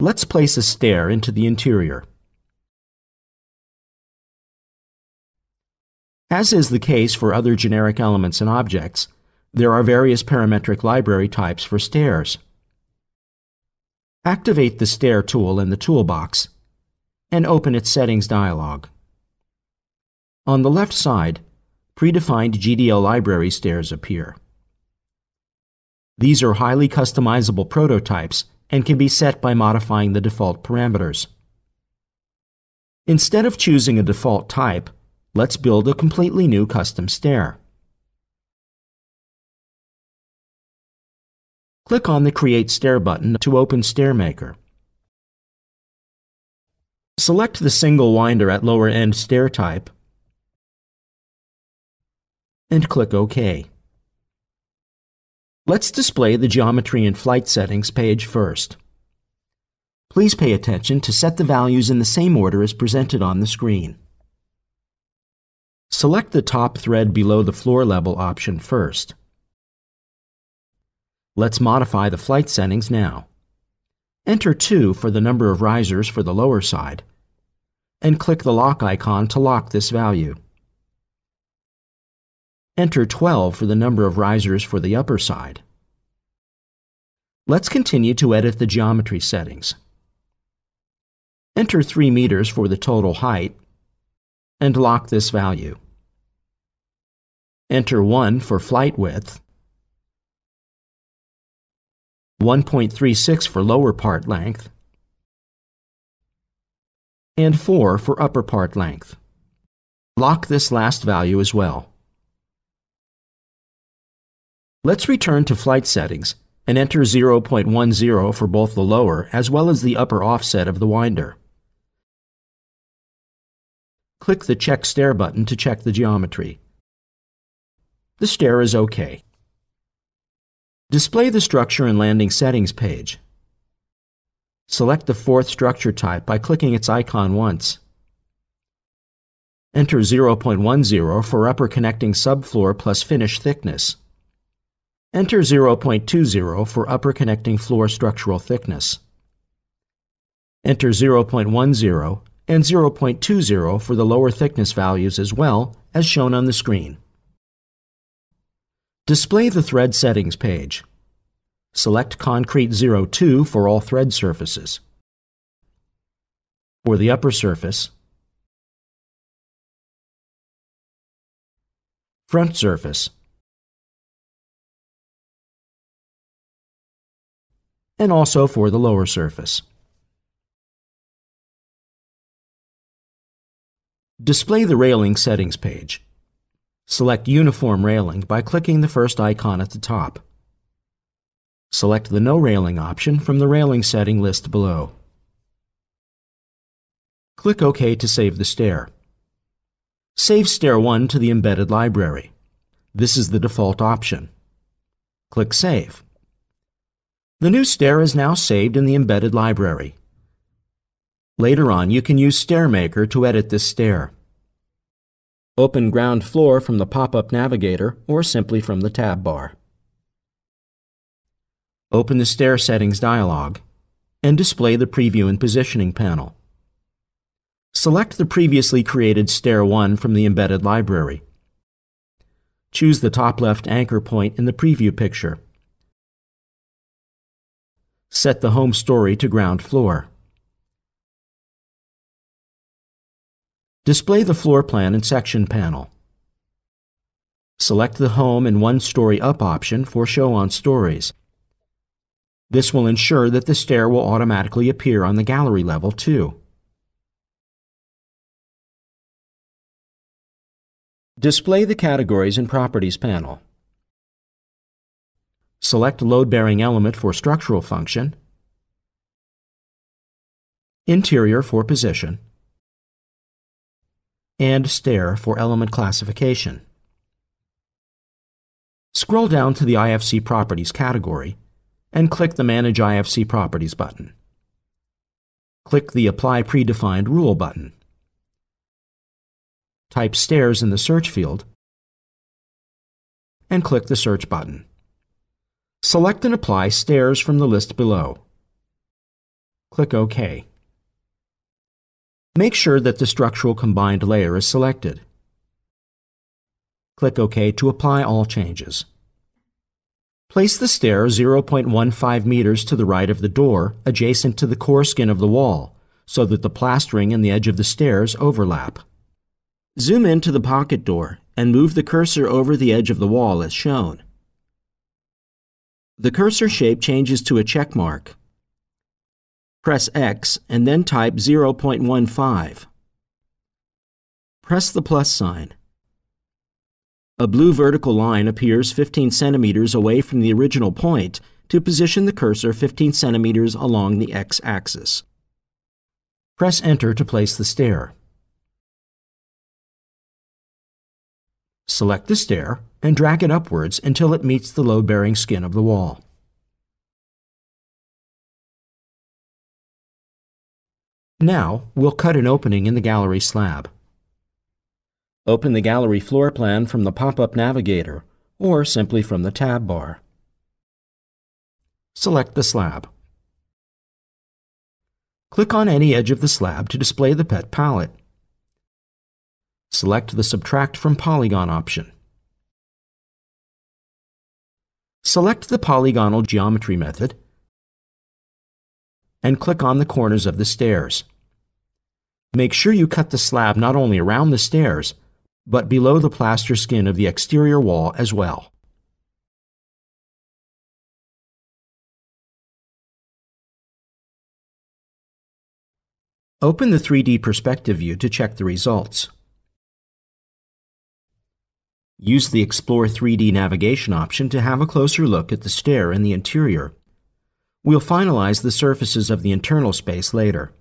Let's place a stair into the interior. As is the case for other generic elements and objects, there are various parametric library types for stairs. Activate the Stair tool in the toolbox and open its Settings dialog. On the left side, predefined GDL library stairs appear. These are highly customizable prototypes and can be set by modifying the default parameters. Instead of choosing a default type, let's build a completely new custom stair. Click on the Create Stair button to open StairMaker. Select the single winder at lower end stair type and click OK. Let's display the geometry and flight settings page first. Please pay attention to set the values in the same order as presented on the screen. Select the top tread below the floor level option first. Let's modify the flight settings now. Enter 2 for the number of risers for the lower side, and click the lock icon to lock this value. Enter 12 for the number of risers for the upper side. Let's continue to edit the geometry settings. Enter 3 meters for the total height and lock this value. Enter 1 for flight width, 1.36 for lower part length, and 4 for upper part length. Lock this last value as well. Let's return to flight settings and enter 0.10 for both the lower as well as the upper offset of the winder. Click the Check Stair button to check the geometry. The stair is OK. Display the structure and landing settings page. Select the fourth structure type by clicking its icon once. Enter 0.10 for upper connecting subfloor plus finish thickness. Enter 0.20 for upper connecting floor structural thickness. Enter 0.10 and 0.20 for the lower thickness values as well as shown on the screen. Display the tread settings page. Select Concrete 02 for all tread surfaces. For the upper surface, front surface, and also for the lower surface. Display the railing settings page. Select Uniform Railing by clicking the first icon at the top. Select the No Railing option from the railing setting list below. Click OK to save the stair. Save Stair 1 to the embedded library. This is the default option. Click Save. The new stair is now saved in the embedded library. Later on, you can use StairMaker to edit this stair. Open Ground Floor from the pop-up navigator or simply from the tab bar. Open the Stair Settings dialog and display the Preview and Positioning panel. Select the previously created Stair 1 from the embedded library. Choose the top left anchor point in the preview picture. Set the home story to ground floor. Display the floor plan and section panel. Select the Home and One Story Up option for Show on Stories. This will ensure that the stair will automatically appear on the gallery level too. Display the Categories and Properties panel. Select load-bearing element for structural function, interior for position, and stair for element classification. Scroll down to the IFC Properties category and click the Manage IFC Properties button. Click the Apply Predefined Rule button. Type stairs in the search field and click the Search button. Select and apply stairs from the list below. Click OK. Make sure that the structural combined layer is selected. Click OK to apply all changes. Place the stair 0.15 meters to the right of the door, adjacent to the core skin of the wall, so that the plastering and the edge of the stairs overlap. Zoom into the pocket door and move the cursor over the edge of the wall as shown. The cursor shape changes to a check mark. Press X and then type 0.15. Press the plus sign. A blue vertical line appears 15 centimeters away from the original point to position the cursor 15 centimeters along the x-axis. Press Enter to place the stair. Select the stair and drag it upwards until it meets the load-bearing skin of the wall. Now, we'll cut an opening in the gallery slab. Open the gallery floor plan from the pop-up navigator or simply from the tab bar. Select the slab. Click on any edge of the slab to display the PET palette. Select the Subtract from Polygon option. Select the polygonal geometry method and click on the corners of the stairs. Make sure you cut the slab not only around the stairs, but below the plaster skin of the exterior wall as well. Open the 3D perspective view to check the results. Use the Explore 3D navigation option to have a closer look at the stair and the interior. We'll finalize the surfaces of the internal space later.